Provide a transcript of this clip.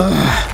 Ugh.